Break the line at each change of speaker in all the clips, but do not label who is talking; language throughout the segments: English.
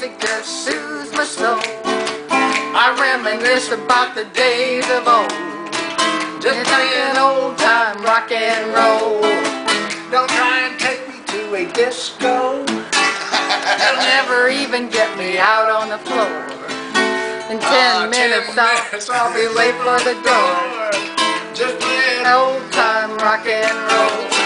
music just soothes my soul. I reminisce about the days of old. Just playing old time rock and roll. Don't try and take me to a disco. They'll never even get me out on the floor. In ten
Ah, 10
minutes, I'll. I'll be late for the door.
Just playing
Old time rock and roll.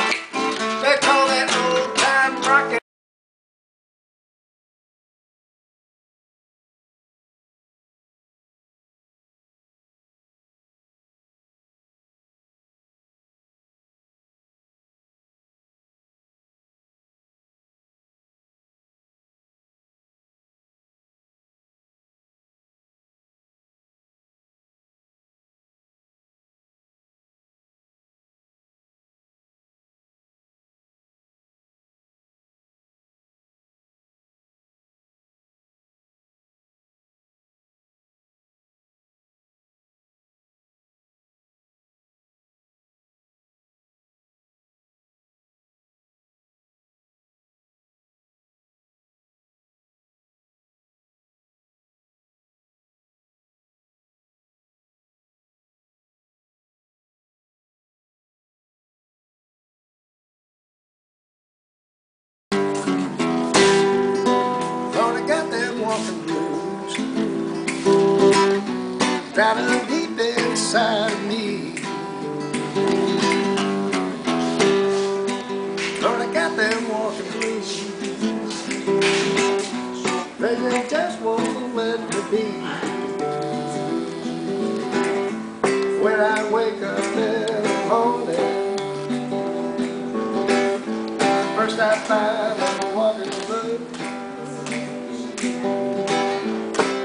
They just won't let me be. When I wake up in the morning, first I find I'm walking blues.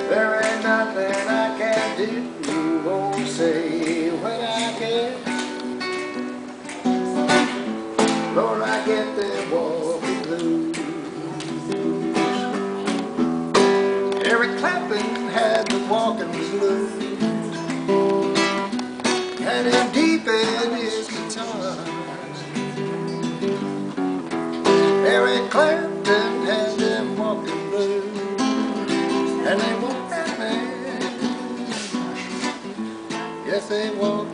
There ain't nothing I can do or say walking blues. And him deep in his guitar. Eric Clapton had them walking blues. And they walk that man. Yes, they walk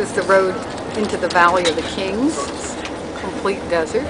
is the road into the Valley of the Kings, complete desert.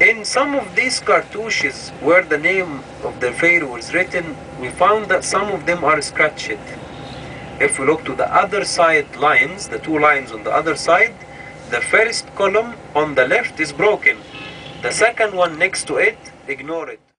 In some of these cartouches where the name of the pharaoh is written, we found that some of them are scratched. If we look to the other side lines, the two lines on the other side, the first column on the left is broken. The second one next to it, ignore it.